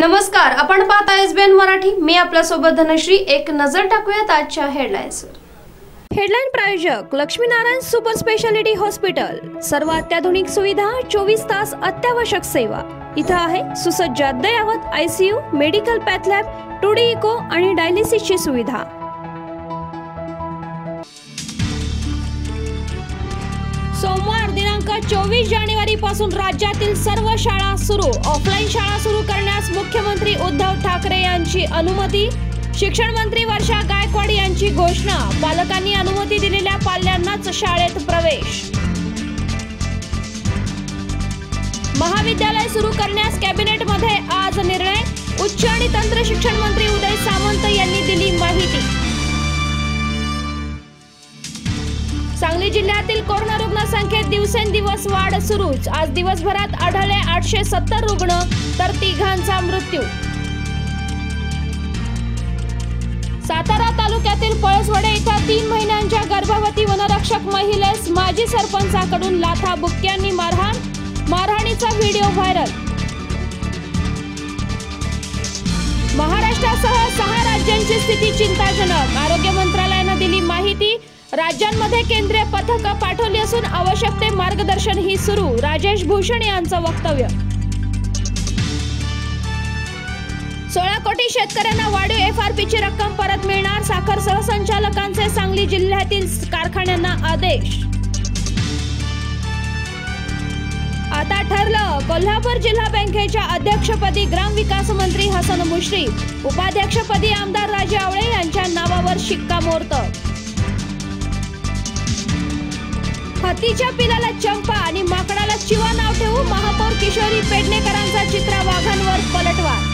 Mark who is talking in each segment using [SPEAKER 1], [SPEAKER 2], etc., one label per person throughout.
[SPEAKER 1] नमस्कार आपण पाहता एस बी एन मराठी. मी आपल्यासोबत धनश्री. एक नजर टाकूयात आजच्या हेडलाईन्सवर हेडलाईन प्रायोजक लक्ष्मीनारायण सुपर स्पेशालिटी हॉस्पिटल सर्व अत्याधुनिक सुविधा चोवीस तास अत्यावश्यक सेवा. इथं आहे सुसज्ज अद्ययावत ICU medical path lab two D echo आणि डायलिसिसची सुविधा. चोवीस जानेवारी पासून राज्यातील सर्व शाळा सुरू. ऑफलाईन शाळा सुरू करण्यास मुख्यमंत्री उद्धव ठाकरे यांची अनुमती शिक्षण मंत्री वर्षा गायकवाड यांची घोषणा पालकांनी अनुमती दिलेल्या पाल्यांनाच शाळेत प्रवेश. महाविद्यालय सुरू करण्यास कॅबिनेटमध्ये आज निर्णय उच्च आणि तंत्र शिक्षण मंत्री उदय सामंत यांनी दिली माहिती. सांगली जिल्ह्यातील कोरोना दिवसेंदिवस वाढ सुरूच. आज दिवसभरात आढळले आठशे सत्तर रुग्ण तर तिघांचा मृत्यू. सातारा तालुक्यातील पळसवडे इथं तीन महिन्यांच्या गर्भवती वनरक्षक महिलेस माजी सरपंचाकडून लाथा बुक्क्यांनी मारहाण मारहाणीचा व्हिडिओ व्हायरल. महाराष्ट्रासह सहा राज्यांची स्थिती चिंताजनक. आरोग्य मंत्रालयानं दिली माहिती राज्यांमध्ये केंद्रीय पथकं पाठवली असून आवश्यक ते मार्गदर्शन ही सुरू. राजेश भूषण यांचं वक्तव्य. सोळा कोटी शेतकऱ्यांना वाढीव एफ आर पीची रक्कम परत मिळणार साखर सहसंचालकांचे सांगली जिल्ह्यातील कारखान्यांना आदेश. आता ठरलं कोल्हापूर जिल्हा बँकेच्या अध्यक्षपदी ग्रामविकास मंत्री हसन मुश्रीफ उपाध्यक्षपदी आमदार राजे आवळे यांच्या नावावर शिक्कामोर्तब. हत्तीच्या पिलाला चंपा आणि माकडाला चिवा नाव ठेवू महापौर किशोरी पेडणेकरांचा चित्रा वाघांवर पलटवार.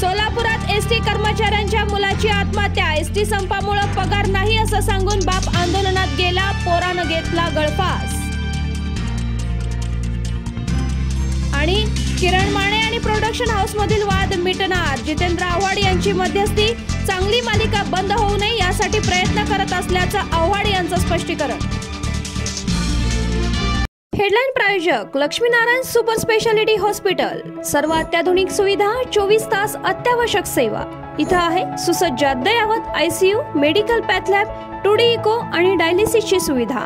[SPEAKER 1] सोलापुरात एसटी कर्मचाऱ्यांच्या मुलाची आत्महत्या. एसटी संपामुळे पगार नाही असं सांगून बाप आंदोलनात गेला पोरानं घेतला गळफास. आणि किरण माने आणि प्रोडक्शन हाऊस मधील वाद मिटणार. जितेंद्र आव्हाड यांची मध्यस्थी चांगली मालिका बंद होऊ नये करण्यासाठी प्रयत्न करत असल्याचं आव्हाड यांचं स्पष्टीकरण. हेडलाईन प्रायोजक लक्ष्मीनारायण सुपर स्पेशालिटी हॉस्पिटल. सर्व अत्याधुनिक सुविधा चोवीस तास अत्यावश्यक सेवा. इथं आहे सुसज्ज अद्ययावत ICU medical path lab two D echo आणि डायलिसिसची सुविधा.